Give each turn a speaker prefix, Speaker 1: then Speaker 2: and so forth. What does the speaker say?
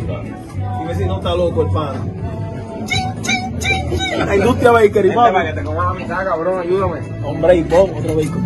Speaker 1: Y Dime si no está loco el pan. La industria bakery, papi.
Speaker 2: que te comas la mitad, cabrón, ayúdame.
Speaker 1: Hombre, y pon otro vehículo.